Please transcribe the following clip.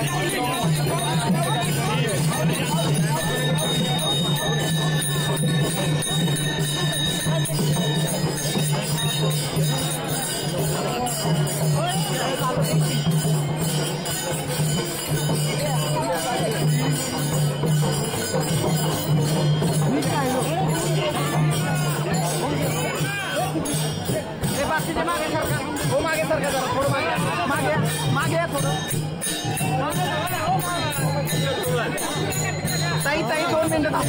मागे सरकार हो मागे सरकार मागे मागे थोडं いたい గవర్నమెంట్ మామ